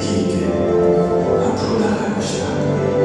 聞いて心からこしら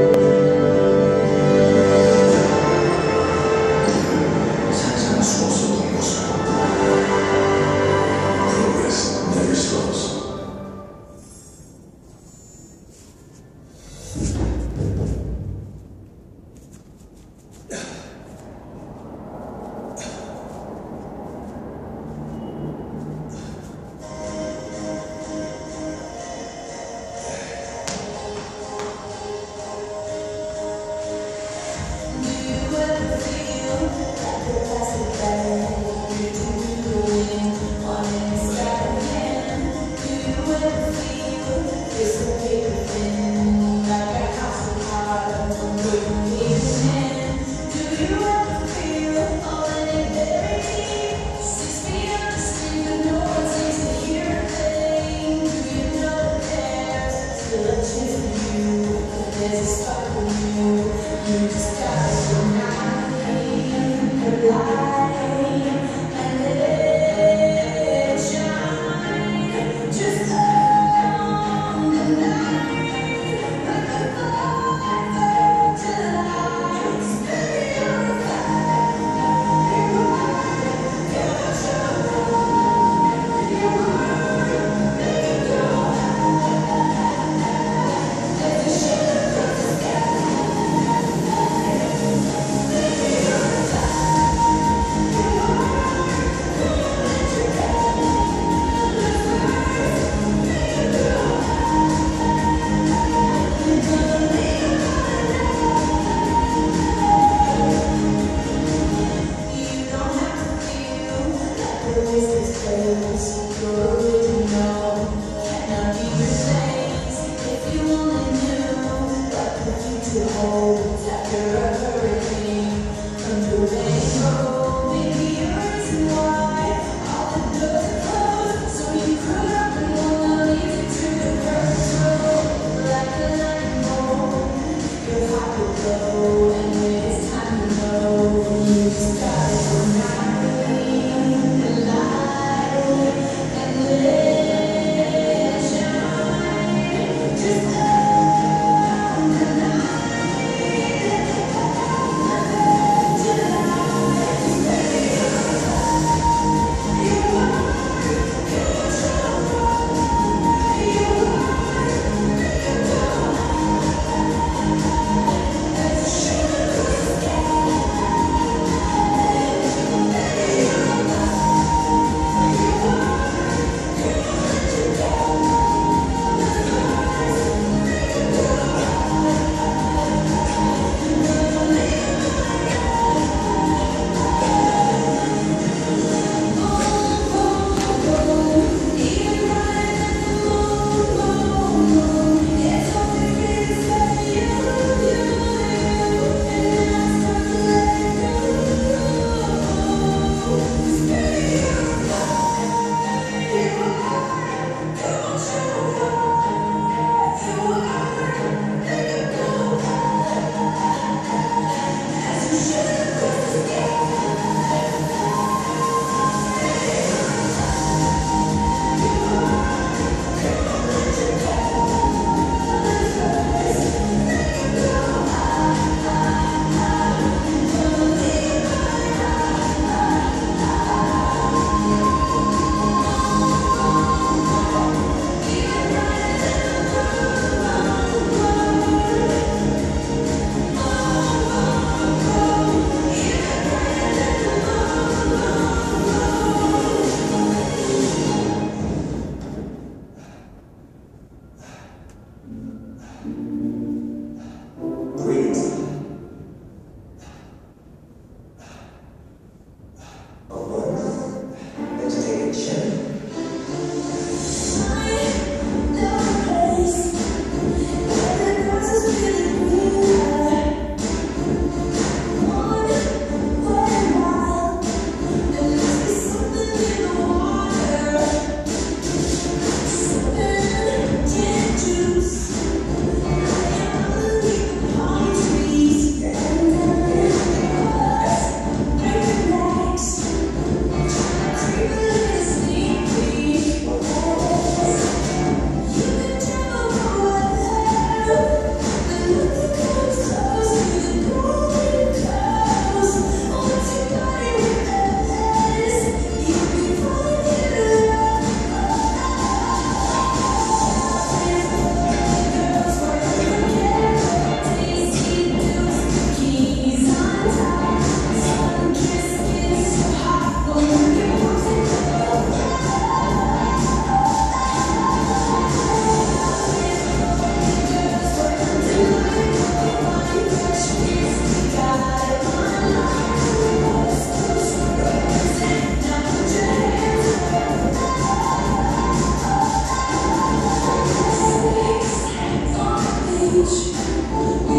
seguinte: